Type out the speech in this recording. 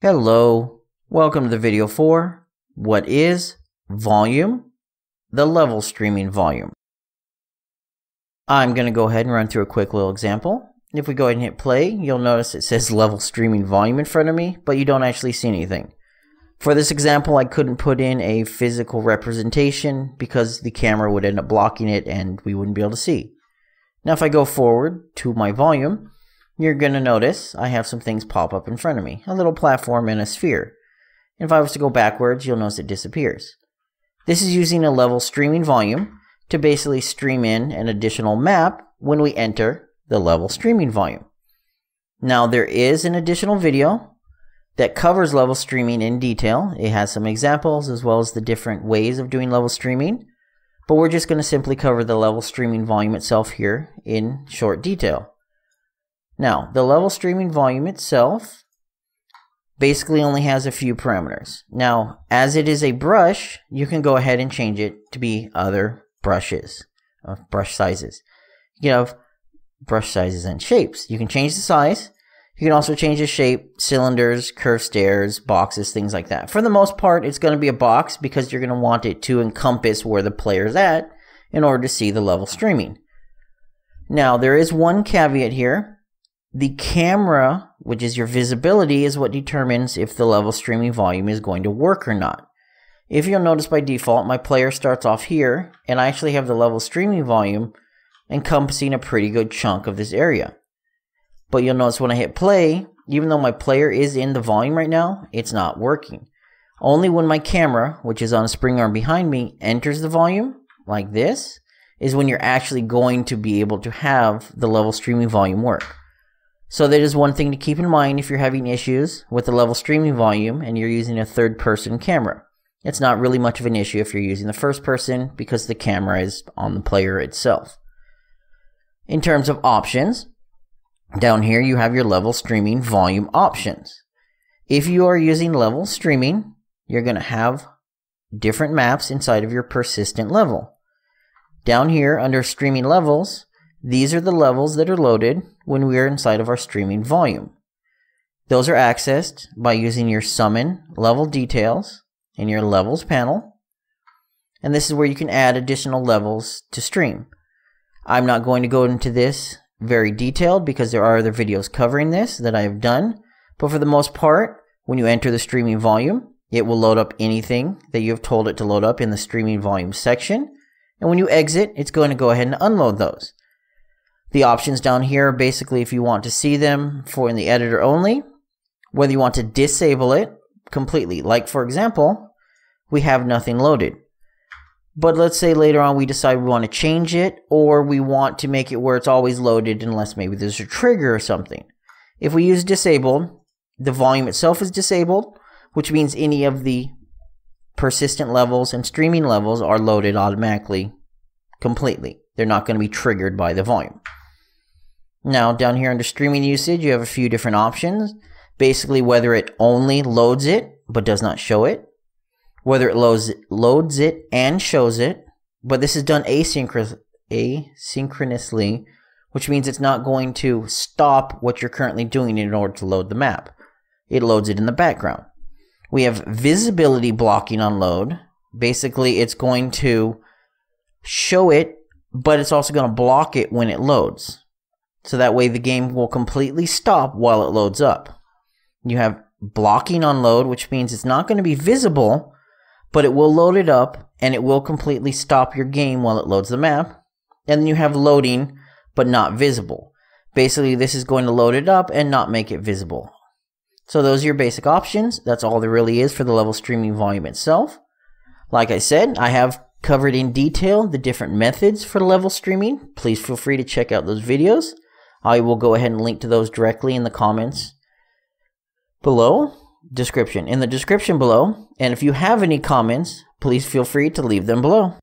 Hello, welcome to the video for what is volume, the level streaming volume. I'm going to go ahead and run through a quick little example. If we go ahead and hit play, you'll notice it says level streaming volume in front of me, but you don't actually see anything. For this example, I couldn't put in a physical representation because the camera would end up blocking it and we wouldn't be able to see. Now if I go forward to my volume, you're going to notice I have some things pop up in front of me, a little platform and a sphere. If I was to go backwards, you'll notice it disappears. This is using a level streaming volume to basically stream in an additional map when we enter the level streaming volume. Now there is an additional video that covers level streaming in detail. It has some examples as well as the different ways of doing level streaming. But we're just going to simply cover the level streaming volume itself here in short detail. Now, the level streaming volume itself basically only has a few parameters. Now, as it is a brush, you can go ahead and change it to be other brushes, uh, brush sizes. You have brush sizes and shapes. You can change the size. You can also change the shape, cylinders, curved stairs, boxes, things like that. For the most part, it's going to be a box because you're going to want it to encompass where the player's at in order to see the level streaming. Now, there is one caveat here the camera, which is your visibility, is what determines if the level streaming volume is going to work or not. If you'll notice by default, my player starts off here, and I actually have the level streaming volume encompassing a pretty good chunk of this area. But you'll notice when I hit play, even though my player is in the volume right now, it's not working. Only when my camera, which is on a spring arm behind me, enters the volume, like this, is when you're actually going to be able to have the level streaming volume work. So that is one thing to keep in mind if you're having issues with the level streaming volume and you're using a third person camera. It's not really much of an issue if you're using the first person because the camera is on the player itself. In terms of options, down here you have your level streaming volume options. If you are using level streaming, you're going to have different maps inside of your persistent level. Down here under streaming levels, these are the levels that are loaded when we are inside of our streaming volume. Those are accessed by using your summon level details in your levels panel. And this is where you can add additional levels to stream. I'm not going to go into this very detailed because there are other videos covering this that I have done. But for the most part, when you enter the streaming volume, it will load up anything that you have told it to load up in the streaming volume section. And when you exit, it's going to go ahead and unload those. The options down here basically if you want to see them for in the editor only, whether you want to disable it completely. Like for example, we have nothing loaded. But let's say later on we decide we want to change it or we want to make it where it's always loaded unless maybe there's a trigger or something. If we use disabled, the volume itself is disabled, which means any of the persistent levels and streaming levels are loaded automatically completely. They're not going to be triggered by the volume. Now, down here under streaming usage, you have a few different options. Basically, whether it only loads it but does not show it, whether it loads, loads it and shows it, but this is done asynchronously, which means it's not going to stop what you're currently doing in order to load the map. It loads it in the background. We have visibility blocking on load. Basically, it's going to show it, but it's also going to block it when it loads. So that way the game will completely stop while it loads up. You have blocking on load, which means it's not going to be visible, but it will load it up and it will completely stop your game while it loads the map. And then you have loading, but not visible. Basically, this is going to load it up and not make it visible. So those are your basic options. That's all there really is for the level streaming volume itself. Like I said, I have covered in detail the different methods for level streaming. Please feel free to check out those videos. I will go ahead and link to those directly in the comments below. Description. In the description below. And if you have any comments please feel free to leave them below